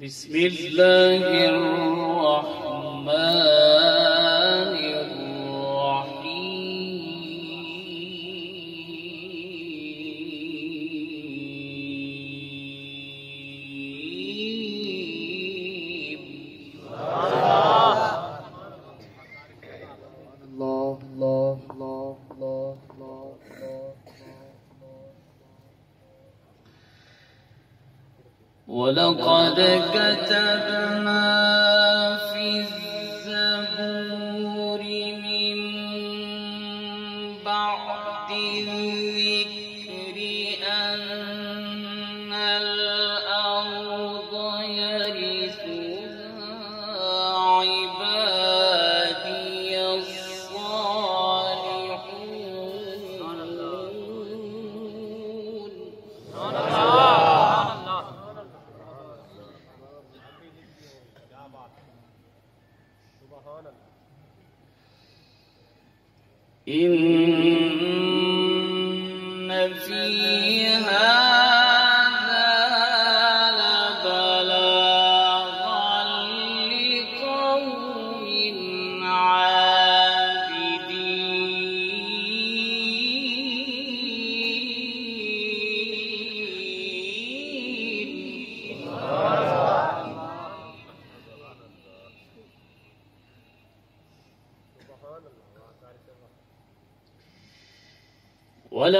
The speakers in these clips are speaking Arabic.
بسم الله الرحمن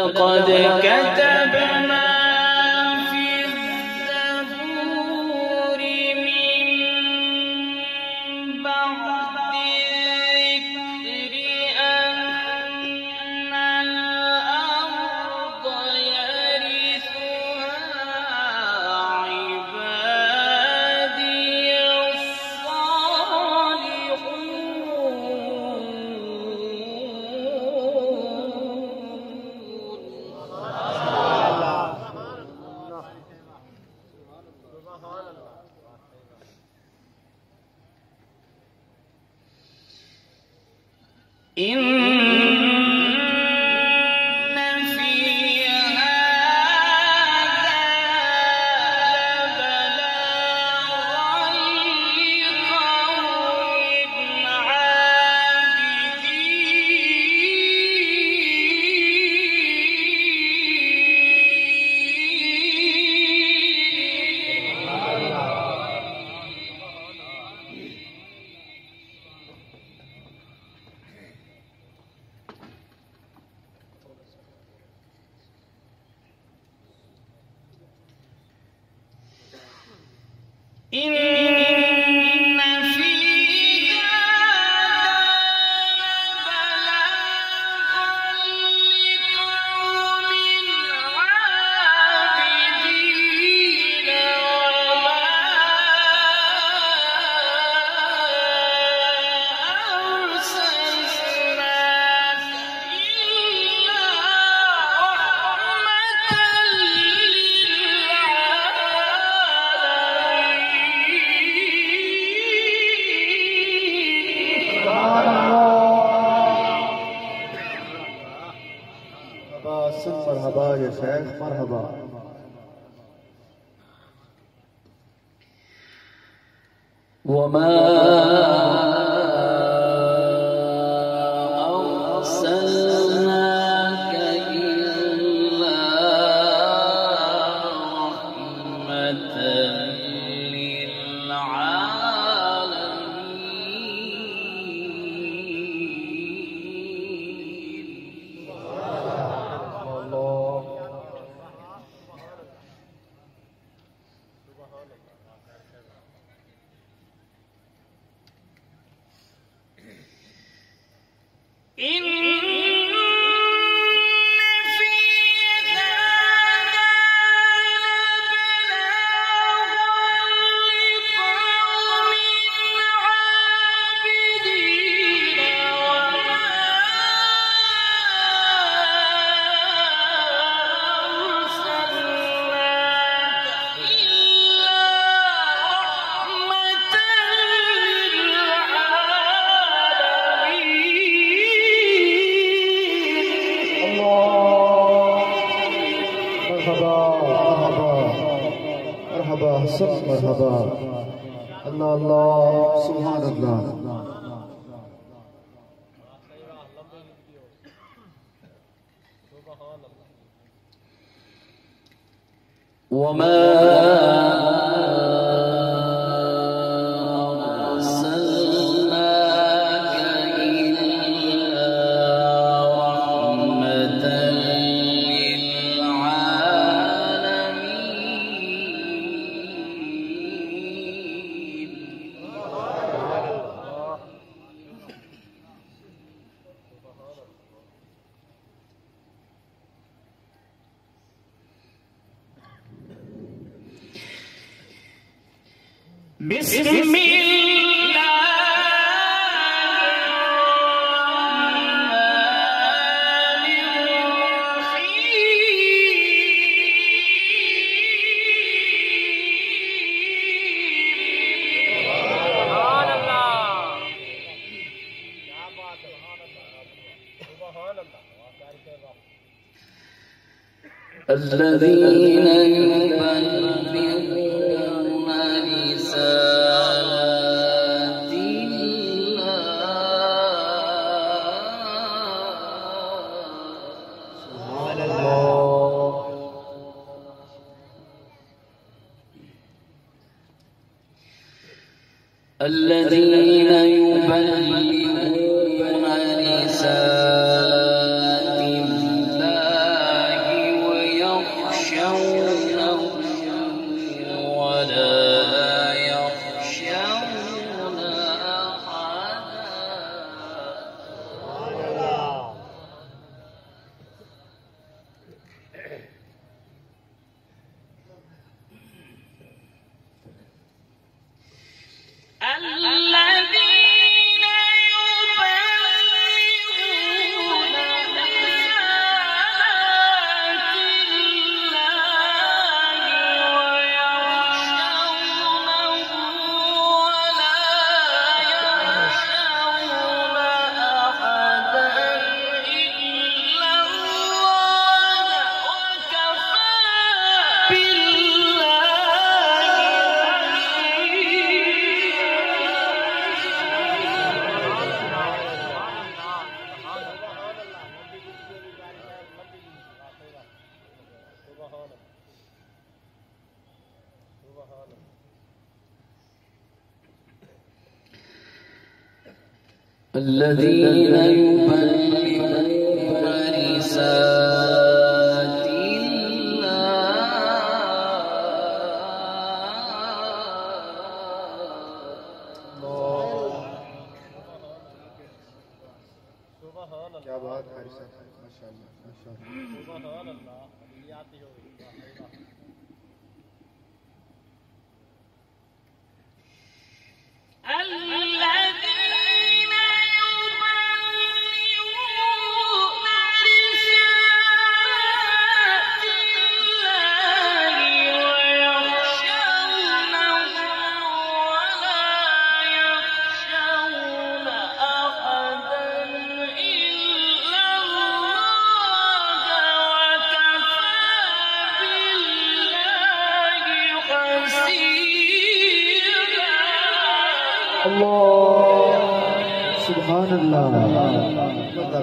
قد 我们。الذين يبلغون الذين يبلغون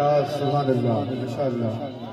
الله سبحان الله. ما شاء الله.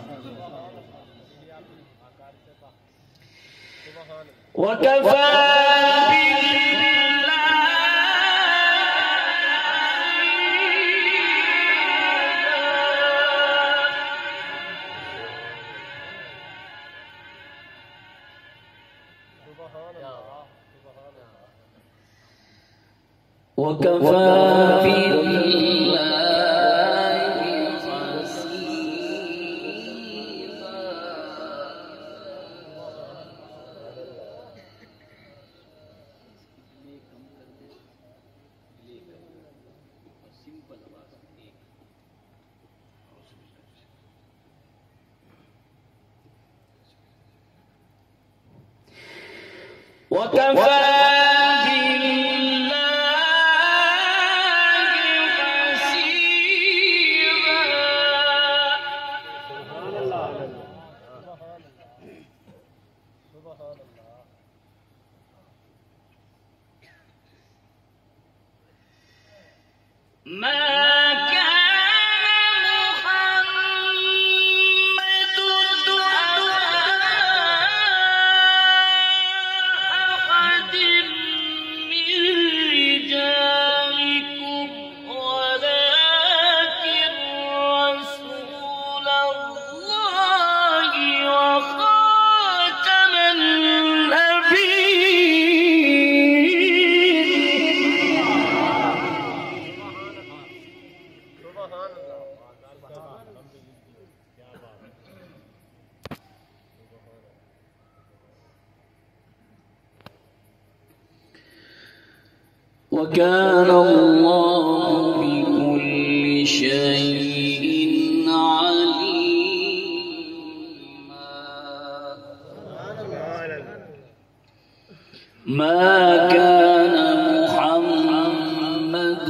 ما كان محمد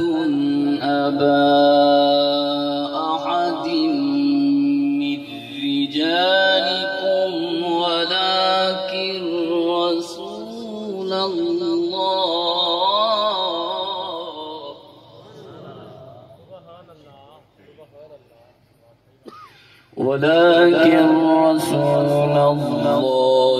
أبا أحد من رجالكم ولكن رسول الله. ولكن رسول الله.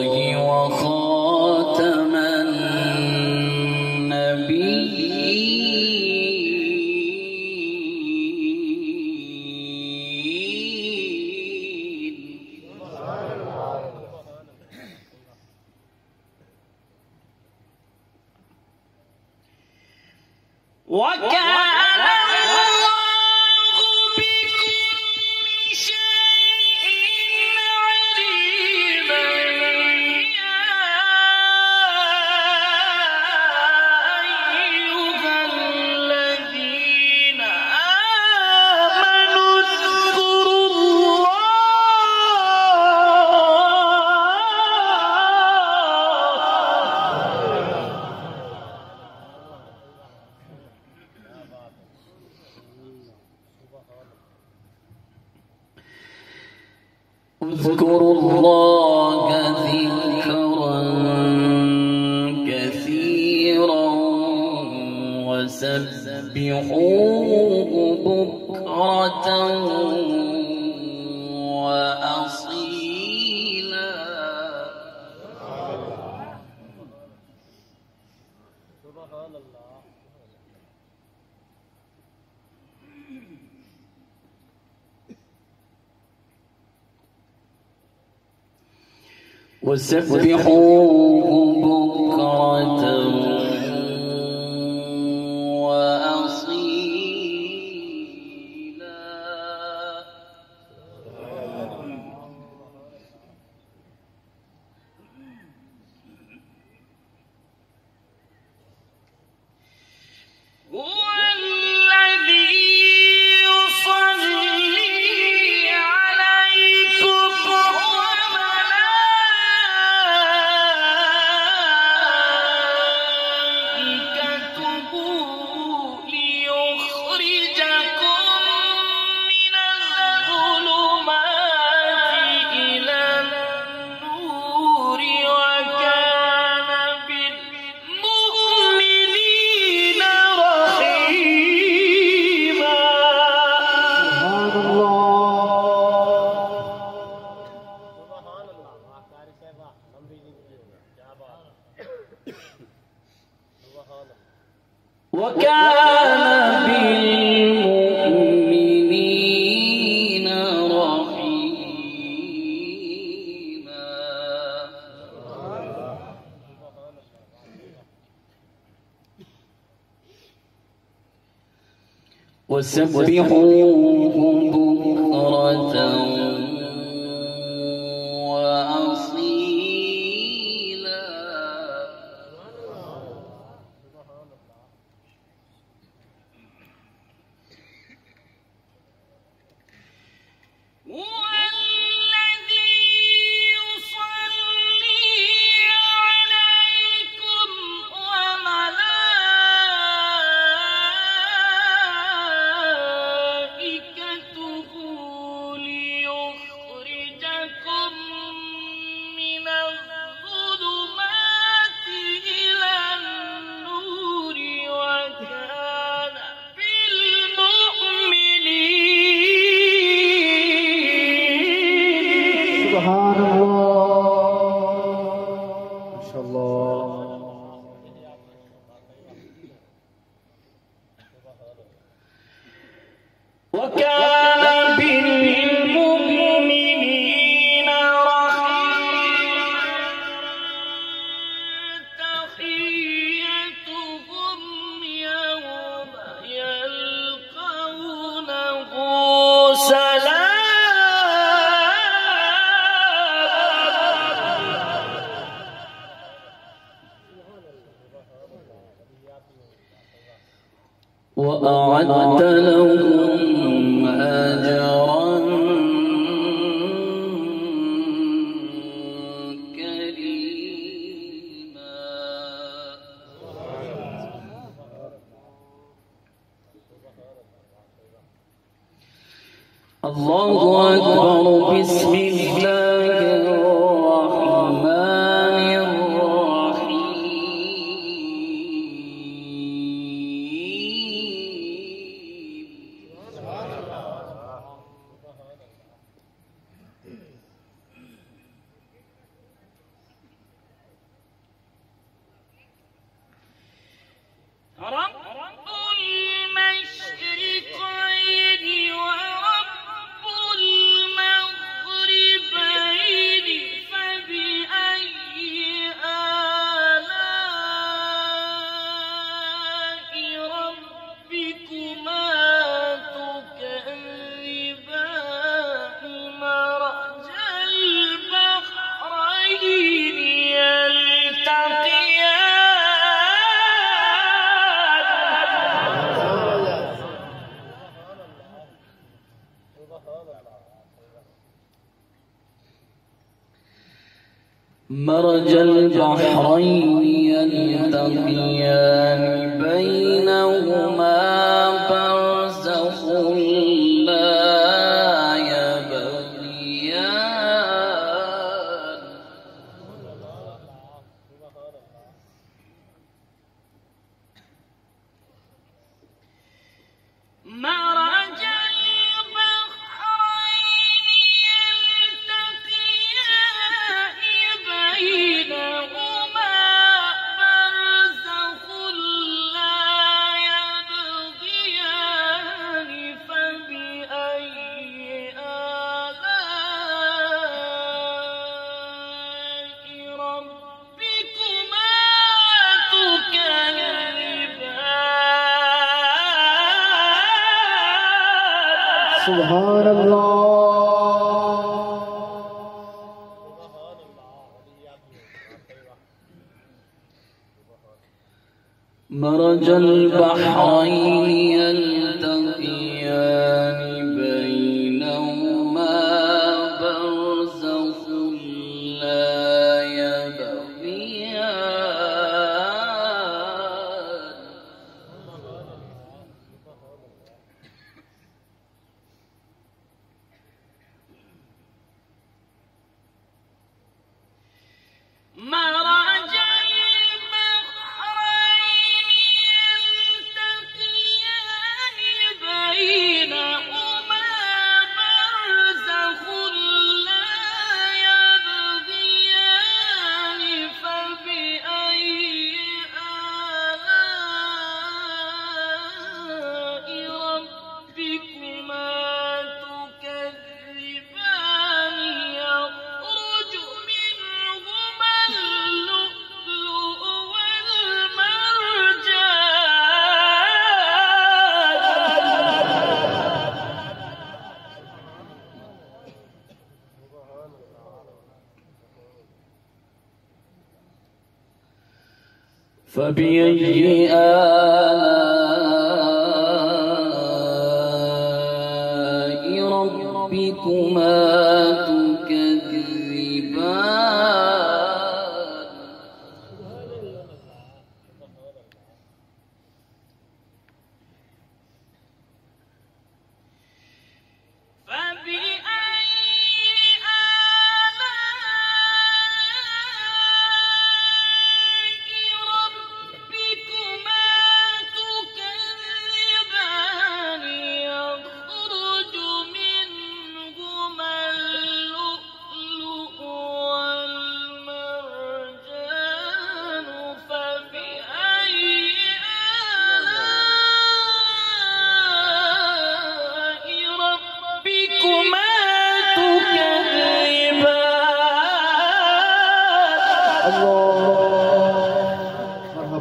وكان وسبحوه بكرة وأصيلا سبحان الله وسبحوه بكرة وسبحوه بكرة. وأعدت لهم شهرين سبحان الله. مرج البحرين. فبأي آلاء ربكما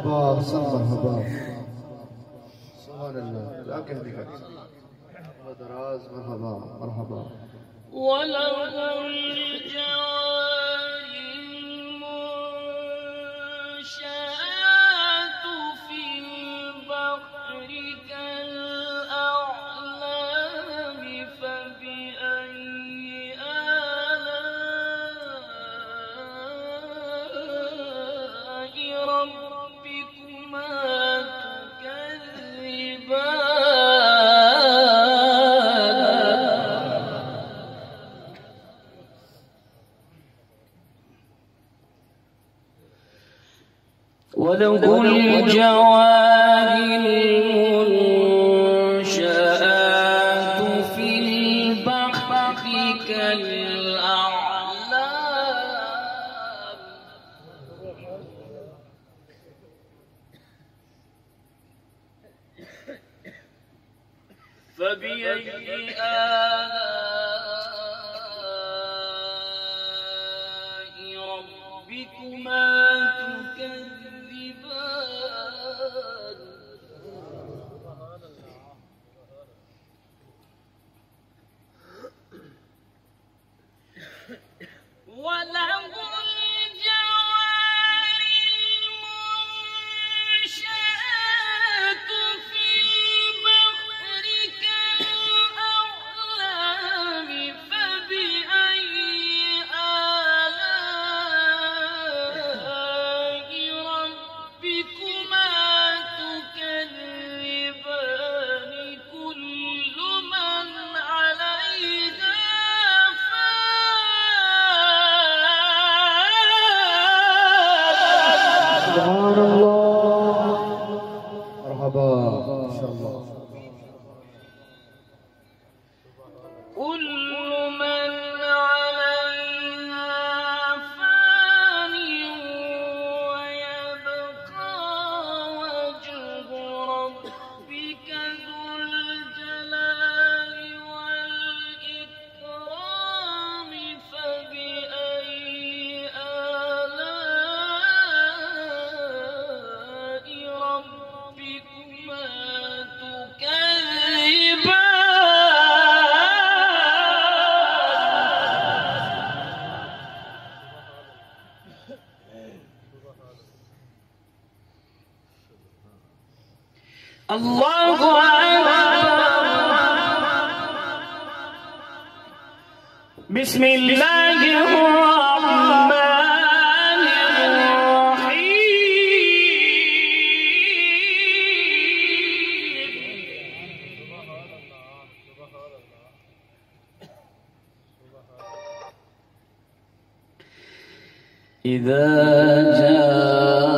مرحبا مرحبا مرحبا سبحان الله. الآن كيف مرحبا مرحبا. ولو الجواب قل جواب بسم الله الرحمن الرحيم. إذا جاء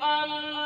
um